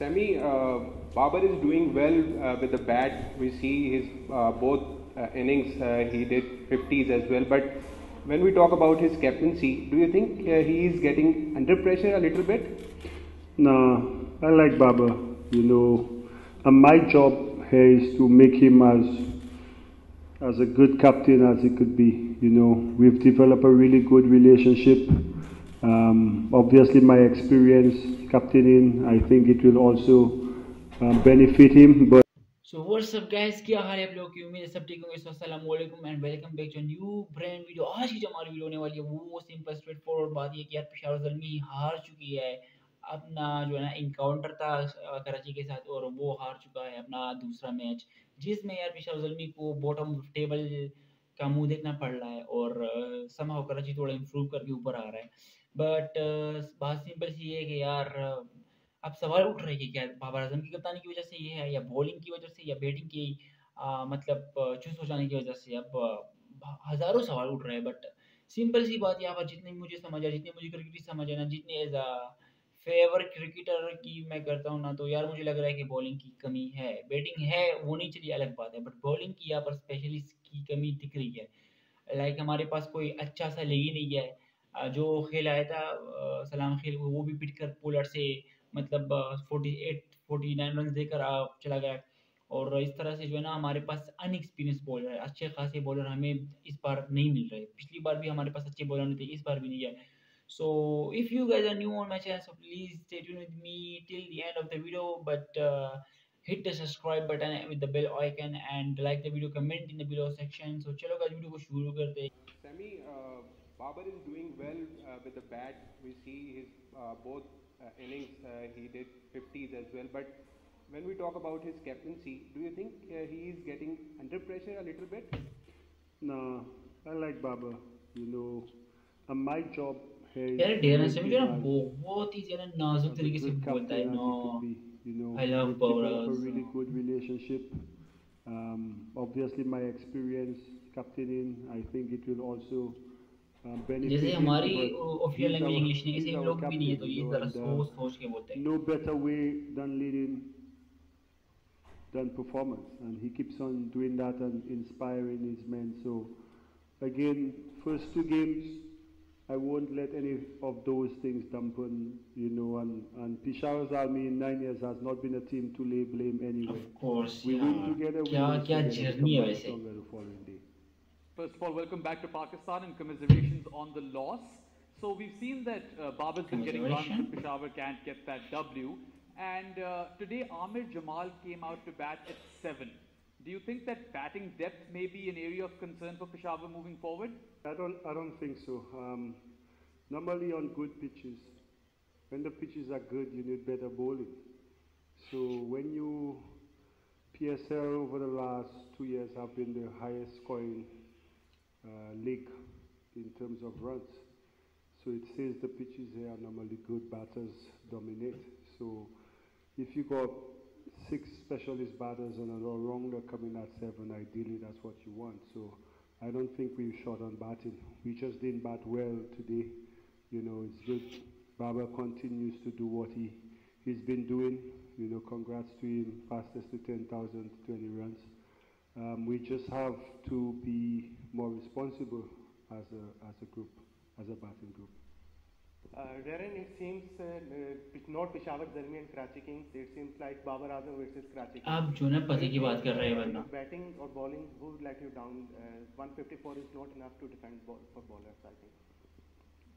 Sammy, uh, Babar is doing well uh, with the bat. We see his uh, both uh, innings, he did 50s as well. But when we talk about his captaincy, do you think he is getting under pressure a little bit? No, I like Babar, you know, and my job here is to make him as as a good captain as he could be. You know, we've developed a really good relationship. Um, obviously, my experience captaining, I think it will also um, benefit him. But so what's up guys क्या हाल है आप लोगों की उम्मीद है सब ठीक होंगे सो अस्सलाम वालेकुम and welcome back to new brand video आज की जो हमारी वीडियो होने वाली है वो सिंपल स्ट्रेट फॉरवर्ड बात ये कि यार पेशावर जल्मी हार चुकी है अपना जो है ना इनकाउंटर था कराची के साथ और वो हार चुका है अपना दूसरा मैच जिसमें यार पेशावर जल्मी को बॉटम टेबल का मुँह देखना पड़ रहा है और समहाउ कराची थोड़ा इम्प्रूव करके ऊपर आ रहा है। बट बात सिंपल सी ये है कि यार अब सवाल उठ रहे हैं क्या बाबर आज़म की कप्तानी की वजह से ये है या बॉलिंग की वजह से या बैटिंग की आ, मतलब चुस्त हो जाने की वजह से अब हज़ारों सवाल उठ रहे हैं। बट सिंपल सी बात यहाँ पर जितनी मुझे समझ है जितनी मुझे क्रिकेट समझ है ना जितनी एज अ फेवर क्रिकेटर की मैं करता हूँ ना तो यार मुझे लग रहा है कि बॉलिंग की कमी है। बैटिंग है वो नहीं चली अलग बात है। बट बॉलिंग की यहाँ पर स्पेशलिस्ट की कमी दिख रही है। लाइक हमारे पास कोई अच्छा सा लेगी नहीं है। जो खेल आया था सलाम खेल, वो भी पिट कर पोलर से मतलब forty eight forty nine run देकर चला गया। और इस तरह से जो है ना, हमारे पास अनएक्सपीरियंस बॉलर है। अच्छे खासे बॉलर हमें इस बार नहीं मिल रहे। पिछली बार भी हमारे पास अच्छे बॉलर नहीं थे, इस बार भी नहीं है so if you guys are new on my channel please stay but hit the subscribe button with the bell icon and like the video comment in the below section so चलो guys video को शुरू करते हैं। Semi uh... Babar is doing well uh, with the bat. We see his uh, both uh, innings, uh, he did 50s as well. But when we talk about his captaincy, do you think uh, he is getting under pressure a little bit? no, I like Baba, you know, and my job here is यार to Darren make से him मुझे ना as- बहुत ही ज्यादा नाजुक as a तरीके से good बोलता है captain as no he could be, you know, I love we've developed a bowlers. really good relationship. Um, obviously, my experience captaining, I think it will also um, benefit um, uh, no better way than leading than performance and he keeps on doing that and inspiring his men so again first two games I won't let any of those things dampen, you know, and, and Peshawar Zalmi in nine years has not been a team to lay blame anyway. Of course, we yeah. win together, we क्या, win क्या together, come. First of all, welcome back to Pakistan and commiserations on the loss. So we've seen that uh, Babar's been getting runs, Commiseration? but Peshawar can't get that W. And uh, today, Aamer Jamal came out to bat at seven. Do you think that batting depth may be an area of concern for Peshawar moving forward? I don't, I don't think so. Um, normally on good pitches, when the pitches are good, you need better bowling. So when you PSL over the last two years have been the highest scoring Uh, league in terms of runs. So it says the pitches here are normally good batters dominate. So if you got six specialist batters and an all-rounder coming at seven, ideally that's what you want. So I don't think we're short on batting. We just didn't bat well today. You know, it's good. Babar continues to do what he, he's been doing. You know, congrats to him, fastest to 10,000, 20 runs. Um, we just have to be more responsible as a, as a group, as a batting group. Uh, Darren, it seems uh, uh not Peshawar Zalmi and Karachi Kings. It seems like Babar Azam versus Karachi. आप जो पति की बात कर रहे हैं वरना. Batting or bowling, who would let you down? Uh, 154 is not enough to defend ball, for bowlers, I think.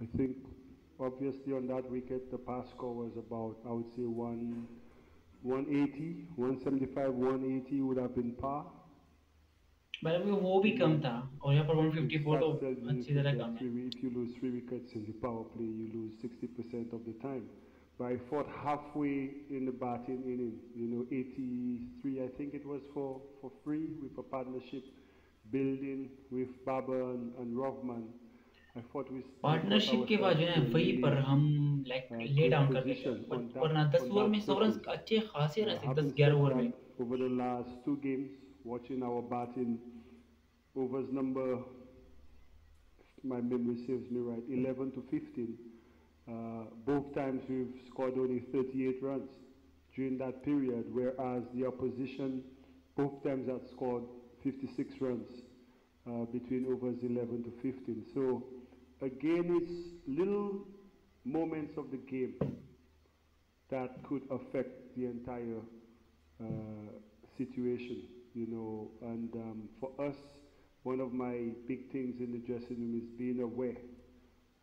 I think obviously on that wicket the pass score was about I would say one 180, 175, 180 would have been par. मतलब वो भी कम था और यहाँ पर 154 तो अच्छी तरह कम है If you lose three wickets in the power play, you lose 60% of the time. But I fought halfway in the batting inning, you know, 83, I think it was for, for free with a partnership building with Baba and, and Rovman. I thought we partnership के बाद जो है वहीं पर हम like uh, lay down कर देते हैं वरना 10 ओवर में 100 रन अच्छे खासे रन थे 10 11 ओवर में over the last two games, watching our batting, overs number, if my memory serves me right, 11 to 15. Uh, both times we've scored only 38 runs. during that period, whereas the opposition both times had scored 56 runs uh, between overs 11 to 15. So again, it's little moments of the game that could affect the entire uh, situation, you know. And um, for us, one of my big things in the dressing room is being aware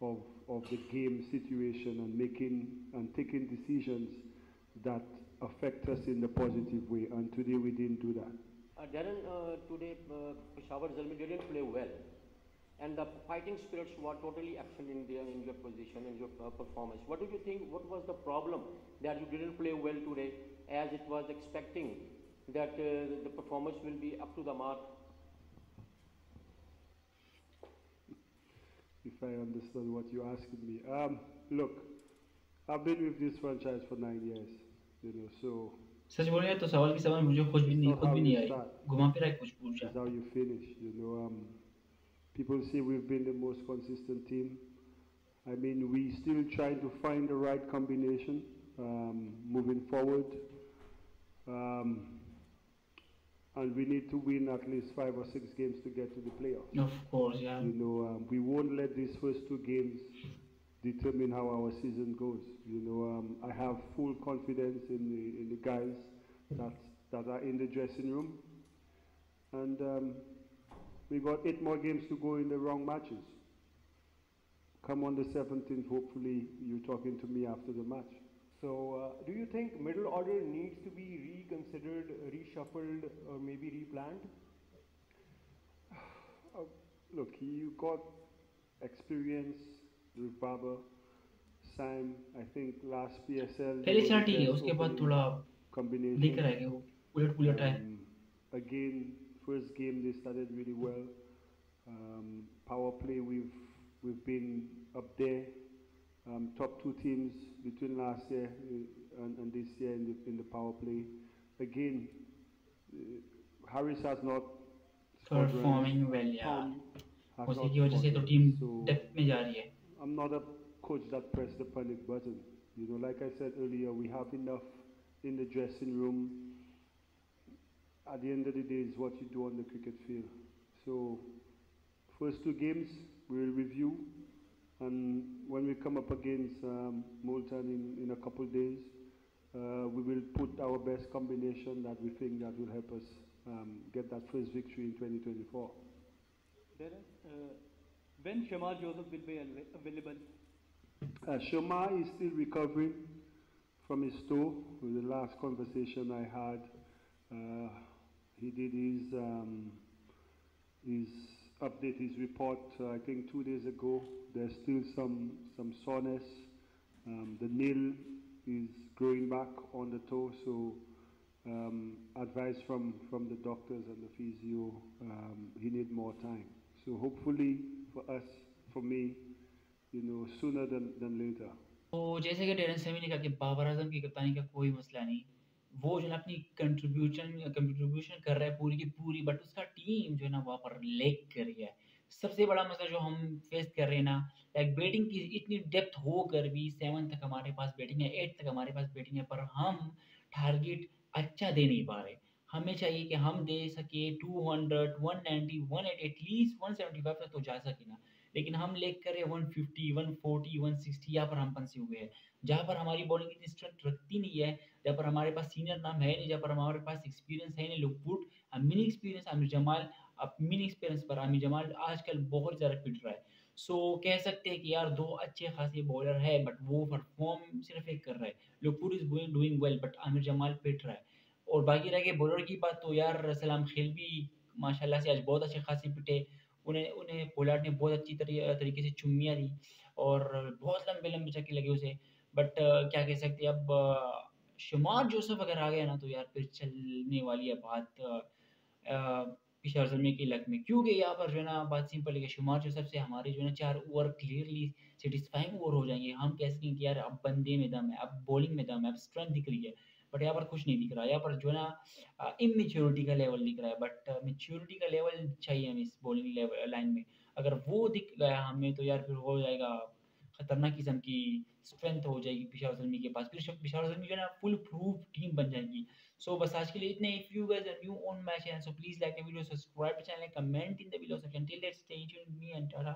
of, of the game situation and making and taking decisions that affect us in the positive way. And today we didn't do that. Uh, Darren, uh, today uh, Peshawar Zalmi didn't play well, and the fighting spirits were totally absent in, the, in your position and your uh, performance. What do you think? What was the problem that you didn't play well today, as it was expecting that uh, the performance will be up to the mark? If I understand what you're asking me, um, look, I've been with this franchise for nine years, you know, so सच बोले तो सवाल की समझ मुझे खुद भी नहीं So खुद भी how नहीं you आई start? घुमा फिरा के कुछ पूछा that's how you finish. You know, um, people say we've been the most consistent team. I mean, we still trying to find the right combination um, moving forward. Um, and we need to win at least five or six games to get to the playoffs. Of course, yeah. You know, um, we won't let these first two games determine how our season goes. You know, um, I have full confidence in the in the guys that that are in the dressing room, and um, we got eight more games to go in the wrong matches. Come on the 17th, hopefully you're talking to me after the match. So uh, do you think middle order needs to be reconsidered, reshuffled, or maybe replanned? Uh, look, you got experience, Dhruv Babar, Sam, I think last PSL. पहले उसके बाद थोड़ा वो है. Again, first game they started really well. Um, power play, we've we've been up there um, top two teams between last year uh, and, and this year in the, in the, power play. Again, uh, Haris has not performing well. Yeah. उसी की वजह से तो team depth में जा रही है. I'm not a coach that press the panic button. You know, like I said earlier, we have enough in the dressing room. At the end of the day, is what you do on the cricket field. So, first two games we will review and when we come up against um, Multan in, in a couple of days, uh, we will put our best combination that we think that will help us um, get that first victory in 2024. Darren, uh, when Shamar Joseph will be available? Uh, Shamar is still recovering from his toe. With the last conversation I had, uh, he did his um, his update his report. Uh, I think two days ago. There's still some some soreness. Um, the nail is growing back on the toe, so um, advice from from the doctors and the physio. Um, he need more time. So hopefully for us, for me, you know, sooner than, than later. तो जैसे कि Darren semi ने कहा कि बाबर आजम की कप्तानी का कोई मसला नहीं वो जो है अपनी कंट्रीब्यूशन कंट्रीब्यूशन कर रहा है पूरी की पूरी बट उसका टीम जो है ना वहाँ पर लेग कर रही है। सबसे बड़ा मसला जो हम फेस कर रहे हैं ना लाइक बैटिंग की इतनी डेप्थ होकर भी सेवन तक हमारे पास बैटिंग है एट तक हमारे पास बैटिंग है, पर हम टारगेट अच्छा दे नहीं पा रहे। हमें चाहिए कि हम दे सके 200 190 180 एटलीस्ट 175 तक तो जा सके ना। लेकिन हम लेग कर रहे हैं 150 140 160 यहाँ पर हम फंसे हुए हैं। जहाँ पर हमारी बॉलिंग इतनी स्ट्रेंथ रखती नहीं है जहाँ पर हमारे पास सीनियर नाम है नहीं जहाँ पर हमारे पास एक्सपीरियंस है नहीं लुकपुट मिनी एक्सपीरियंस आमिर जमाल अब मिनी एक्सपीरियंस पर आमिर जमाल आजकल बहुत ज़्यादा फिट रहा है। सो so, कह सकते हैं कि यार दो अच्छे खासे बॉलर है बट वो परफॉर्म सिर्फ़ एक कर रहा है। लुकपुट is doing well but Aamir Jamal fit रहा है। और बाकी रह गए बॉलर की बात तो यार सलाम खेल भी माशाल्लाह से आज बहुत अच्छे खासे पिटे। उन्हें उन्हें पोलार्ड ने बहुत अच्छी तरीके से चुम्मियाँ दी और बहुत लंबे लंबे चक्के लगे उसे। बट क्या कह सकते अब शुमार जोसफ अगर आ गया ना तो यार फिर चलने वाली है बात अ, पिशावर के लक में। क्योंकि यहाँ पर जो है ना बात सिंपल है शुमार जोसफ से हमारे जो है ना चार ओवर क्लियरली सेटिस्फाइंग ओवर हो जाएँगे। हम कह सकें कि यार अब बंदे में दम है अब बॉलिंग में दम है अब स्ट्रेंथ दिख रही है। बट यहाँ पर कुछ नहीं दिख रहा यहाँ पर जो है ना इमेच्योरिटी का लेवल दिख रहा है बट मेच्योरिटी का लेवल चाहिए हमें इस बॉलिंग लाइन में। अगर वो दिख गया हमें तो यार फिर हो जाएगा खतरनाक किस्म की स्ट्रेंथ हो जाएगी पिशावर जलमी के पास। फिर पिशावर जलमी जो है ना फुल प्रूफ टीम बन जाएगी। सो so, बस आज के लिए इतने if you guys are new on my channel so please like the video subscribe the channel comment in the below section till let's stay tuned me and tata